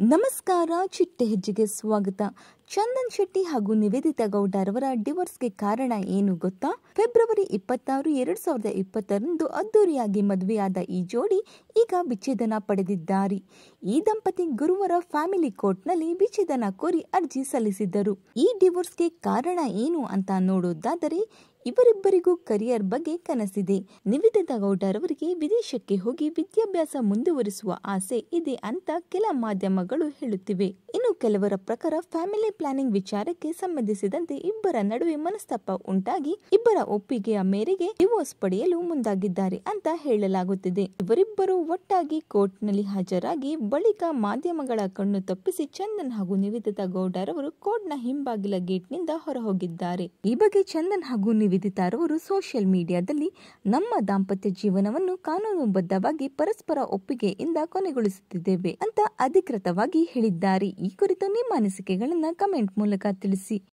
ನಮಸ್ಕಾರ, ಚಿಟ್ಟೆ ಹೆಜ್ಜೆಗೆ ಸ್ವಾಗತ. ಚಂದನ್ ಶೆಟ್ಟಿ ಹಾಗೂ ನಿವೇದಿತಾ ಗೌಡರವರ ಡಿವೋರ್ಸ್ಗೆ ಕಾರಣ ಏನು ಗೊತ್ತಾ? ಫೆಬ್ರವರಿ ಇಪ್ಪತ್ತಾರು, ಎರಡ್ ಸಾವಿರದ ಇಪ್ಪತ್ತರಂದು ಅದ್ದೂರಿಯಾಗಿ ಮದುವೆಯಾದ ಈ ಜೋಡಿ ಈಗ ವಿಚ್ಛೇದನ ಪಡೆದಿದ್ದಾರೆ. ಈ ದಂಪತಿ ಗುರುವಾರ ಫ್ಯಾಮಿಲಿ ಕೋರ್ಟ್ನಲ್ಲಿ ವಿಚ್ಛೇದನ ಕೋರಿ ಅರ್ಜಿ ಸಲ್ಲಿಸಿದ್ದರು. ಈ ಡಿವೋರ್ಸ್ಗೆ ಕಾರಣ ಏನು ಅಂತ ನೋಡೋದಾದರೆ ಇವರಿಬ್ಬರಿಗೂ ಕರಿಯರ್ ಬಗ್ಗೆ ಕನಸಿದೆ. ನಿವೇದಿತಾ ಗೌಡರವರಿಗೆ ವಿದೇಶಕ್ಕೆ ಹೋಗಿ ವಿದ್ಯಾಭ್ಯಾಸ ಮುಂದುವರಿಸುವ ಆಸೆ ಇದೆ ಅಂತ ಕೆಲ ಮಾಧ್ಯಮಗಳು ಹೇಳುತ್ತಿವೆ. ಇನ್ನು ಕೆಲವರ ಪ್ರಕಾರ ಫ್ಯಾಮಿಲಿ ಪ್ಲಾನಿಂಗ್ ವಿಚಾರಕ್ಕೆ ಸಂಬಂಧಿಸಿದಂತೆ ಇಬ್ಬರ ನಡುವೆ ಮನಸ್ತಾಪ ಉಂಟಾಗಿ ಇಬ್ಬರ ಒಪ್ಪಿಗೆಯ ಮೇರೆಗೆ ಡಿವೋರ್ಸ್ ಪಡೆಯಲು ಮುಂದಾಗಿದ್ದಾರೆ ಅಂತ ಹೇಳಲಾಗುತ್ತಿದೆ. ಇವರಿಬ್ಬರು ಒಟ್ಟಾಗಿ ಕೋರ್ಟ್ನಲ್ಲಿ ಹಾಜರಾಗಿ ಬಳಿಕ ಮಾಧ್ಯಮಗಳ ಕಣ್ಣು ತಪ್ಪಿಸಿ ಚಂದನ್ ಹಾಗೂ ನಿವೇದಿತಾ ಗೌಡರವರು ಕೋರ್ಟ್ನ ಹಿಂಬಾಗಿಲ ಗೇಟ್ನಿಂದ ಹೊರಹೋಗಿದ್ದಾರೆ. ಈ ಬಗ್ಗೆ ಚಂದನ್ ಹಾಗೂ ನಿವೇದಿತಾರವರು ಸೋಷಿಯಲ್ ಮೀಡಿಯಾದಲ್ಲಿ ನಮ್ಮ ದಾಂಪತ್ಯ ಜೀವನವನ್ನು ಕಾನೂನುಬದ್ಧವಾಗಿ ಪರಸ್ಪರ ಒಪ್ಪಿಗೆಯಿಂದ ಕೊನೆಗೊಳಿಸುತ್ತಿದ್ದೇವೆ ಅಂತ ಅಧಿಕೃತವಾಗಿ ಹೇಳಿದ್ದಾರೆ. ಈ ಕುರಿತು ನಿಮ್ಮ ಅನಿಸಿಕೆಗಳನ್ನ ಕಮೆಂಟ್ ಮೂಲಕ ತಿಳಿಸಿ.